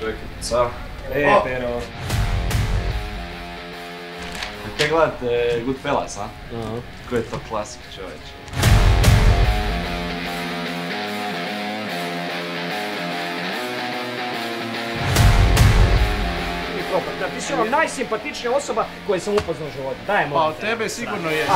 Čekica. E, pero... Kaj gledate Goodfellas, a? Aha. Koji je to klasik čovječe. Ti si ono najsimpatičnija osoba koju sam upoznao u životu. Dajmo. Pa od tebe sigurno je.